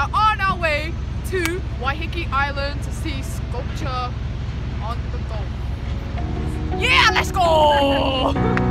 are on our way to Waiheke Island to see sculpture on the Gulf. Yeah, let's go!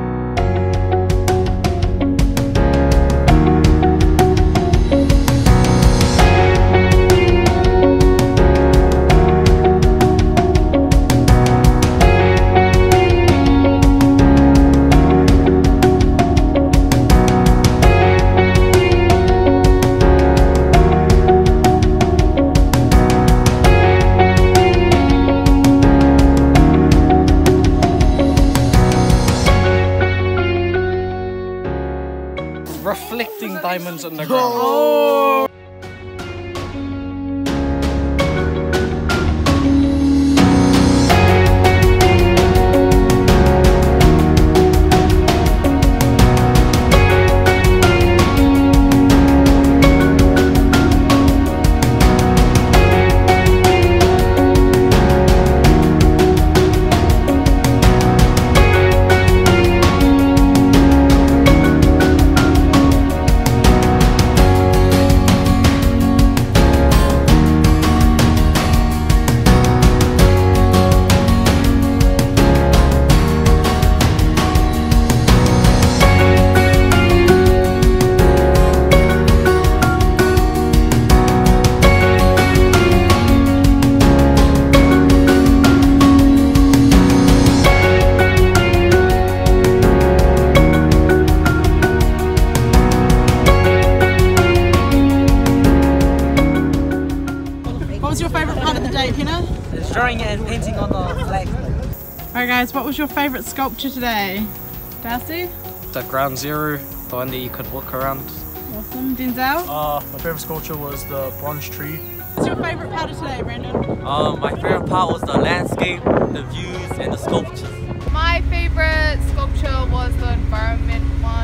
reflecting diamonds on the part of the day, Pina? It's drawing it and painting on the flag. Alright guys, what was your favourite sculpture today? Darcy? The ground zero, the one that you could walk around. Awesome. Denzel? Uh, my favorite sculpture was the bronze tree. What's your favourite part of today, Brandon? Um, my favorite part was the landscape, the views, and the sculptures. My favorite sculpture was the environment one